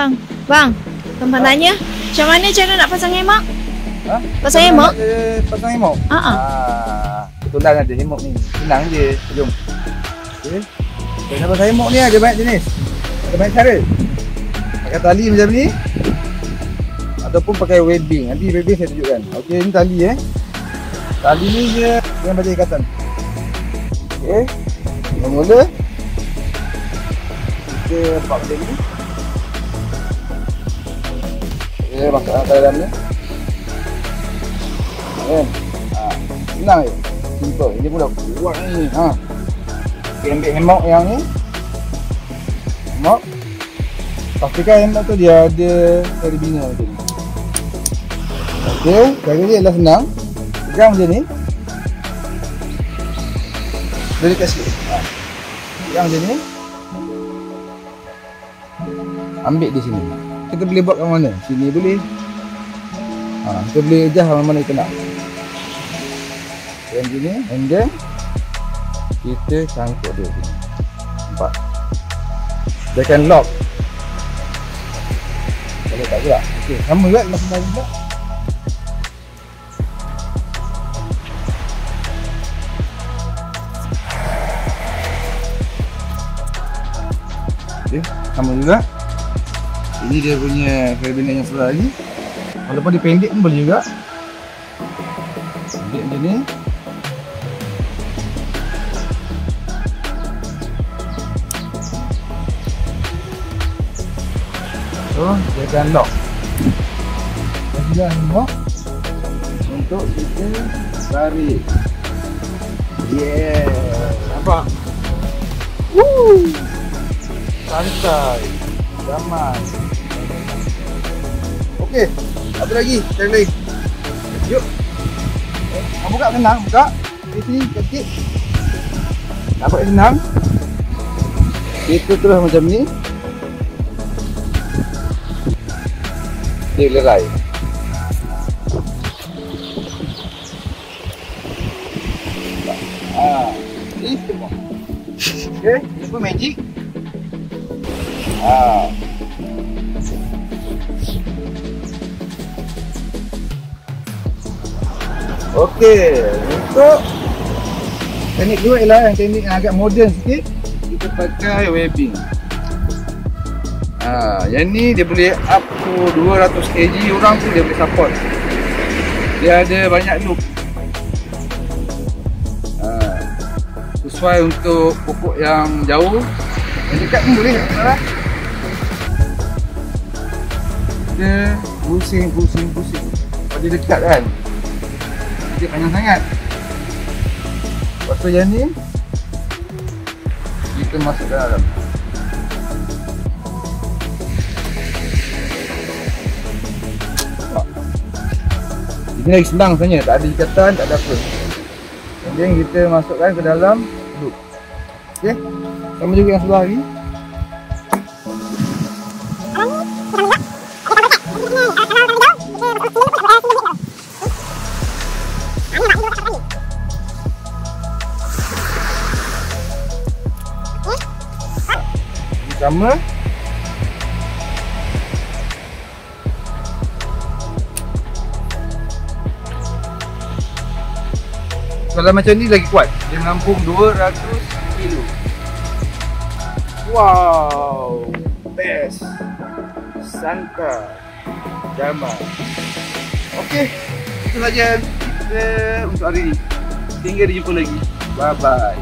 Bang, bang. Tumpang tanya, macam mana cara nak pasang hemok? Ha? Pasang hemok? Ada pasang hemok? Ha ah. Ah, kebetulan ada hemok ni. Senang je. Jom. Okey. Cara pasang hemok ni ada banyak jenis. Ada banyak cara. Pakai tali macam ni. Ataupun pakai webbing. Nanti webbing saya tunjukkan. Okey, ni tali eh. Tali ni dia dengan baja ikatan. Okey. Mula-mula kita buat macam ni. Okey, masukkan ke dalam ni. Kan? Ha, senang je. Simple. Ini pun dah kuat ni. Ha. Okay, ambil hemok yang ni. Hemok. Pastikan hemok tu dia ada karabiner macam ni. Okey, cara dia adalah senang. Pegang macam ni. Dia dekat sikit. Ha. Pegang macam ni. Ambil di sini. Kita boleh buat kat mana? Sini boleh. Ha, kita boleh adjust mana-mana kita nak. Yang gini and then kita sangkut dia sini. Nampak? Dia akan lock. Boleh tak gerak? Okey, sama juga lepas dah juga. Okey, sama juga. Ini dia punya karabiner yang sebelah lagi. Walaupun dia pendek pun boleh juga. Pendek macam ni. So, dia akan lock. Dan juga lock untuk kita tarik. Yeah. Nampak? Woo! Santai. Zaman. Okey. Apa lagi? Cari lain. Yuk. Eh, kamu buka senang, buka. Di sini kecil. Nampak senang. Kita terus macam ni. Dia lerai. Ah, ini semua. Okey, ini pun magic. Ah. Okey, untuk teknik dua ialah yang teknik yang agak moden sikit. Kita pakai webbing. Ha, yang ni dia boleh up to 200 kg orang tu dia boleh support. Dia ada banyak loop. Ha, sesuai untuk pokok yang jauh. Yang dekat pun boleh, salah. Dia pusing, pusing, pusing. Kalau dia dekat kan, dia panjang sangat. Lepas tu yang ni, kita masuk dalam. Ini lagi senang sebenarnya, tak ada ikatan, tak ada apa. Kemudian kita masukkan ke dalam loop. Okey. Sama juga yang sebelah lagi. Sama. Kalau macam ni lagi kuat. Dia menampung 200 kilo. Wow. Best. Santa. Jama. Okey. Itu saja kita untuk hari ini. Hingga dijumpa lagi. Bye bye.